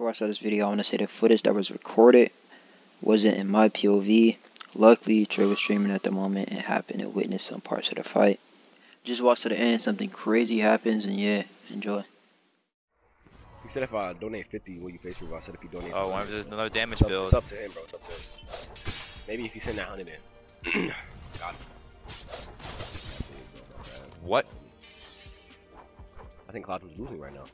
Before I start this video, I want to say the footage that was recorded wasn't in my POV. Luckily, Trey was streaming at the moment and happened to witness some parts of the fight. Just watch to the end, something crazy happens, and yeah, enjoy. He said if I donate 50, will you face reveal? I said if you donate Oh, one 100. of the- another damage build. it's up to him, bro. It's up to him. Maybe if you send that 100 in. Got him. What? I think Cloudham's losing right now.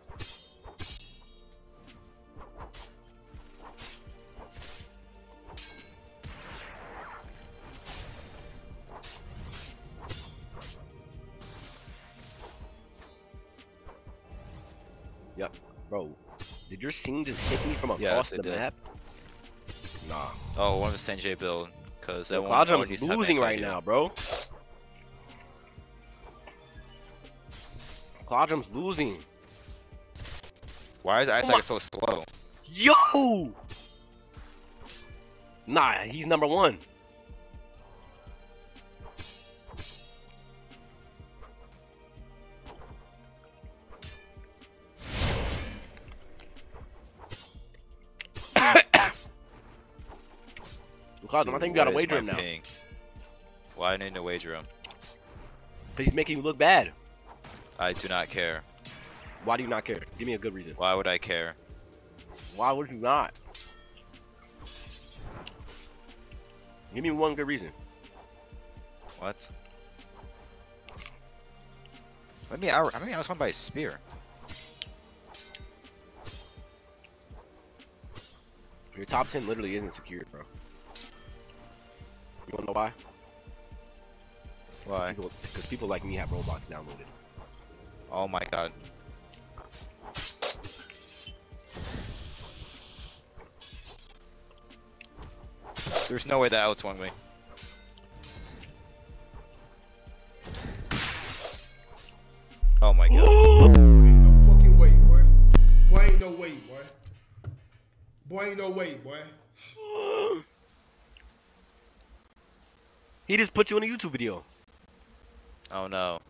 Yep, bro. Did your scene just hit me from Yes, across it the did. map? Nah. Oh, one of the Senjay build. Because Yo, that one Cloudham's needs to losing right anti-heal. now, bro. Cloudham's losing. Why is Oh Isaac my- so slow? Yo! Nah, he's number one. Cloud, I think you got a wager him now. ping? Why do I need to wager him? Because he's making you look bad. I do not care. Why do you not care? Give me a good reason. Why would I care? Why would you not? Give me one good reason. What? Let me out. I mean, I was won by a spear. Your top 10 literally isn't secured, bro. You wanna know why? Why? Because people like me have Roblox downloaded. Oh my god. There's no way that outswung me. Oh my god. Ain't no fucking way, boy. Boy, ain't no way, boy. Boy, ain't no way, boy. He just put you in a YouTube video. Oh no.